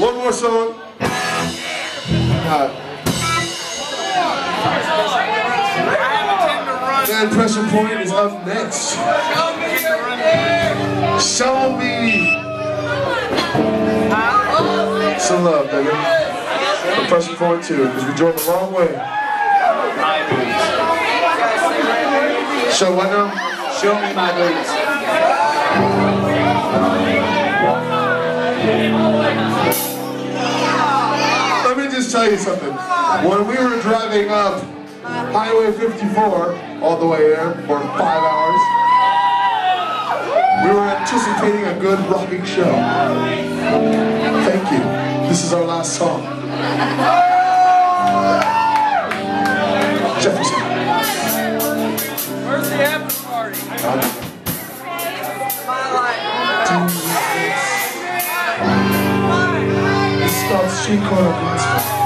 One more song. Uh, and Pressure Point is up next. Show me some love, baby. And Pressure Point too, because we drove a long way. Show what now? Show me my boots. Let me just tell you something. When we were driving up Highway 54 all the way there for five hours, we were anticipating a good rocking show. Thank you. This is our last song. Jefferson. Where's the after party? My This is called Street Corner.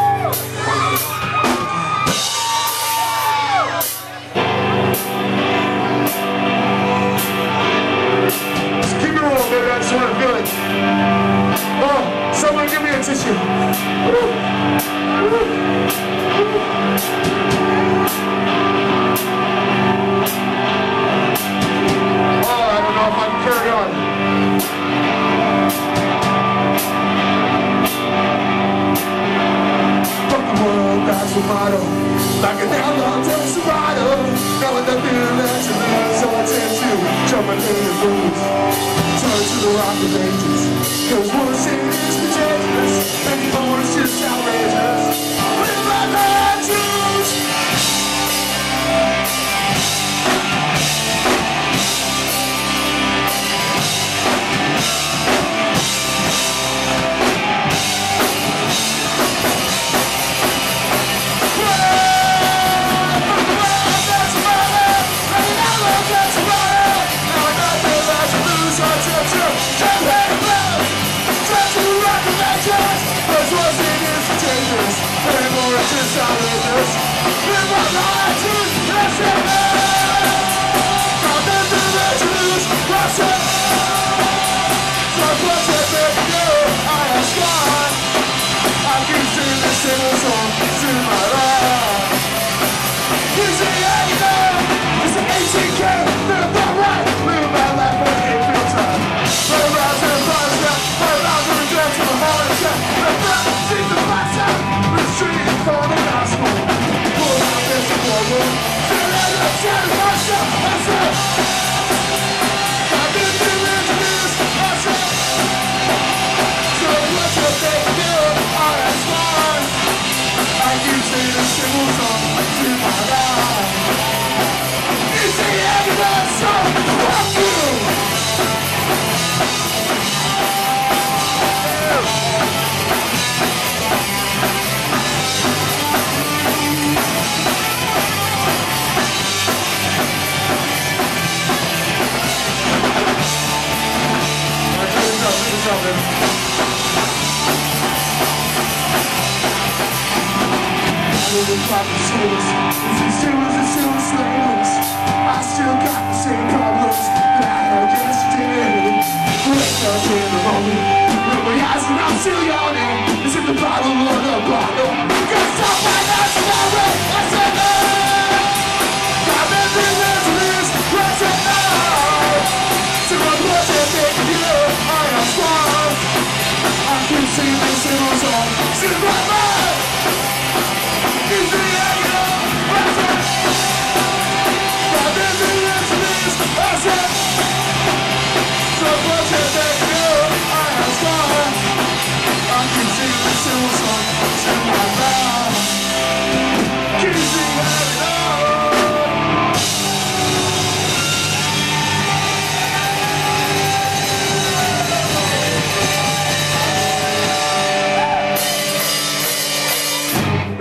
Into the. Turn to the rock of ages. Cause shit is contagious. Anymore Give our lives to I still got the same problems that I had yesterday. Wake up in the morning,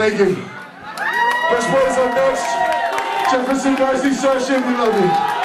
Thank you. Best boys up next. Jefferson Garcia Starship, we love you.